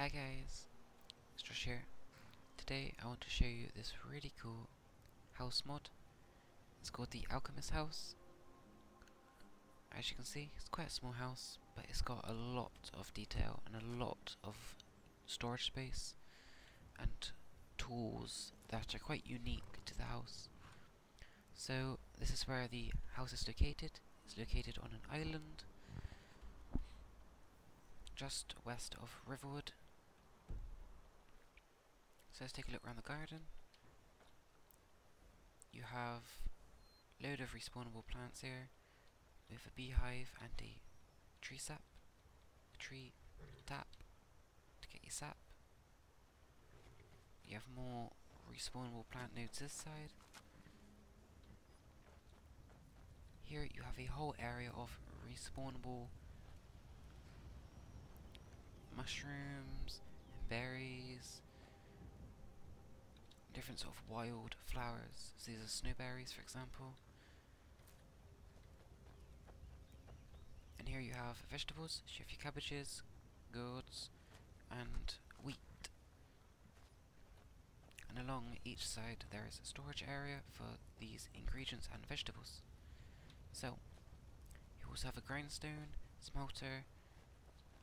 Hi guys, it's Josh here. Today I want to show you this really cool house mod. It's called the Alchemist House. As you can see, it's quite a small house, but it's got a lot of detail and a lot of storage space and tools that are quite unique to the house. So this is where the house is located. It's located on an island just west of Riverwood. So let's take a look around the garden. You have a load of respawnable plants here with a beehive and a tree sap. A tree tap to get your sap. You have more respawnable plant nodes this side. Here you have a whole area of respawnable mushrooms and berries, different sort of wild flowers. So these are snowberries, for example. And here you have vegetables, so you cabbages, gourds, and wheat. And along each side there is a storage area for these ingredients and vegetables. So, you also have a grindstone, smelter,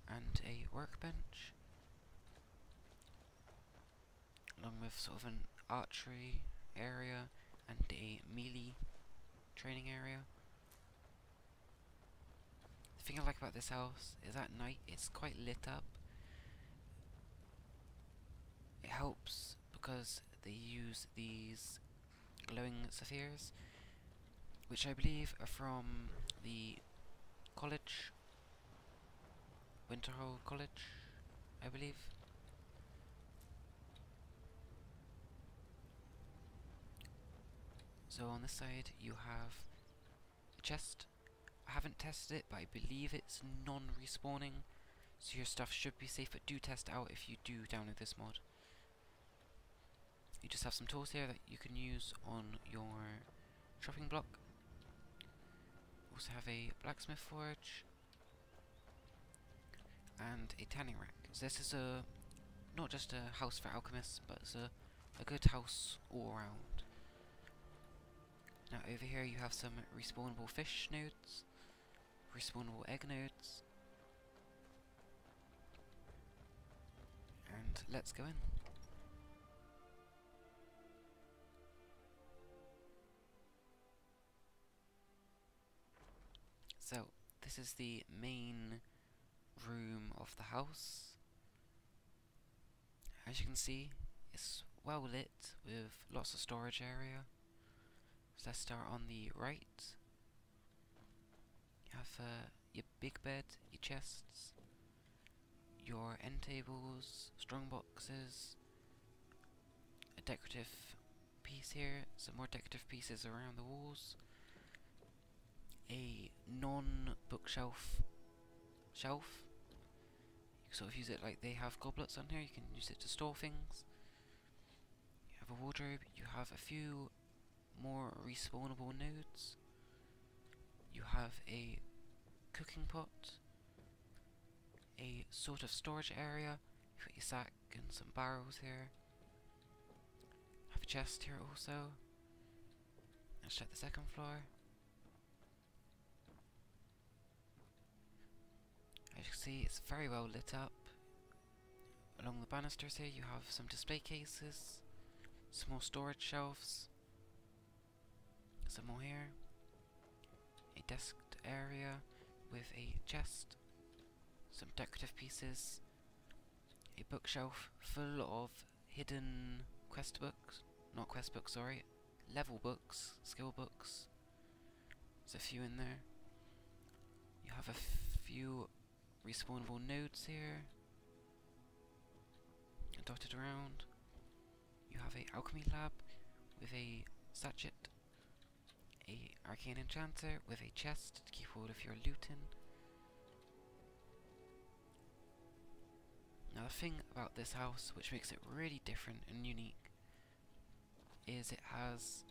and a workbench along with sort of an archery area and a melee training area. The thing I like about this house is at night it's quite lit up. It helps because they use these glowing sapphires which I believe are from the college Winterhold College, I believe. So on this side you have a chest. I haven't tested it, but I believe it's non-respawning, so your stuff should be safe, but do test out if you do download this mod. You just have some tools here that you can use on your chopping block. Also have a blacksmith forge, and a tanning rack. So this is a not just a house for alchemists, but it's a, a good house all around. Now over here you have some respawnable fish nodes, respawnable egg nodes, and let's go in. So, this is the main room of the house. As you can see, it's well lit with lots of storage area. So let's start on the right. You have uh, your big bed, your chests, your end tables, strong boxes, a decorative piece here, some more decorative pieces around the walls, a non-bookshelf shelf. You sort of use it like they have goblets on here, you can use it to store things. You have a wardrobe, you have a few more respawnable nodes. You have a cooking pot, a sort of storage area, you've got your sack and some barrels here. Have a chest here also. Let's check the second floor. As you can see, it's very well lit up. Along the banisters here, you have some display cases, some more storage shelves, some more here, a desk area with a chest, some decorative pieces, a bookshelf full of hidden quest books, not quest books, sorry, level books, skill books. There's a few in there. You have a few respawnable nodes here dotted around. You have a alchemy lab with a sachet, a arcane enchanter with a chest to keep hold of your loot in. Now the thing about this house which makes it really different and unique is it has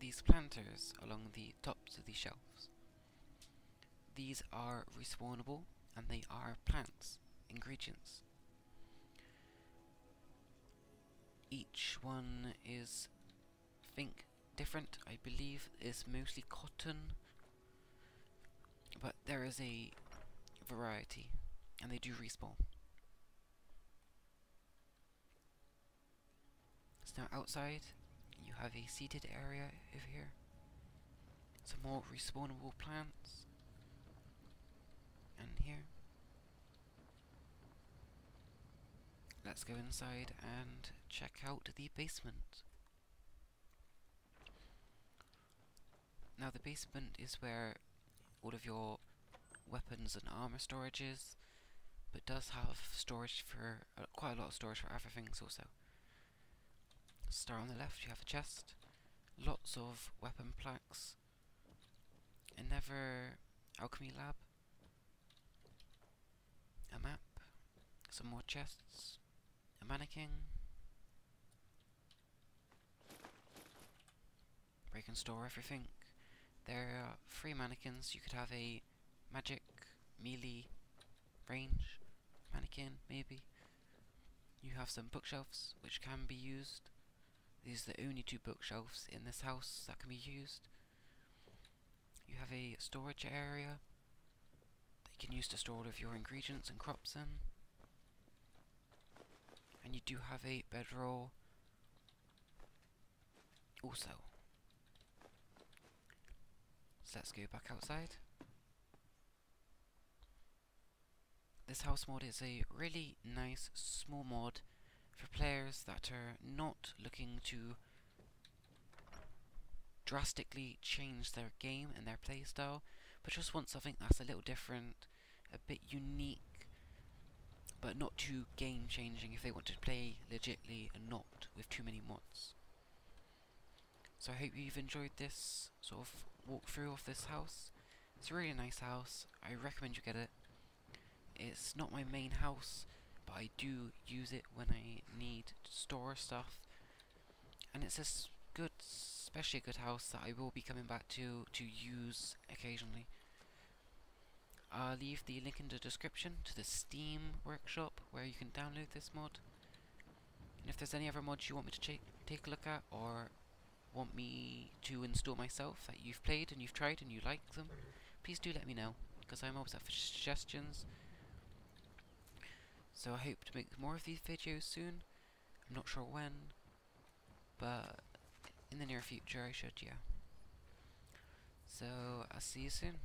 these planters along the tops of these shelves. These are respawnable, and they are plants, ingredients. Each one is, think, different. I believe is mostly cotton, but there is a variety, and they do respawn. So now outside, you have a seated area over here. Some more respawnable plants. And here. Let's go inside and check out the basement. Now the basement is where all of your weapons and armor storage is, but does have storage for, uh, quite a lot of storage for other things also. Start on the left, you have a chest, lots of weapon plaques, another alchemy lab, a map, some more chests, a mannequin, where you can store everything. There are three mannequins, you could have a magic, melee, range, mannequin, maybe. You have some bookshelves, which can be used. These are the only two bookshelves in this house that can be used. You have a storage area that you can use to store all of your ingredients and crops in. And you do have a bedroll also. Let's go back outside. This house mod is a really nice small mod for players that are not looking to drastically change their game and their playstyle, but just want something that's a little different, a bit unique, but not too game changing if they want to play legitly and not with too many mods. So I hope you've enjoyed this sort of walkthrough of this house. It's a really nice house, I recommend you get it. It's not my main house, but I do use it when I need to store stuff. And it's a good, especially a good house that I will be coming back to to use occasionally. I'll leave the link in the description to the Steam workshop where you can download this mod. And if there's any other mods you want me to take a look at or want me to install myself that you've played and you've tried and you like them, please do let me know because I'm always up for suggestions. So I hope to make more of these videos soon. I'm not sure when, but in the near future I should, yeah. So I'll see you soon.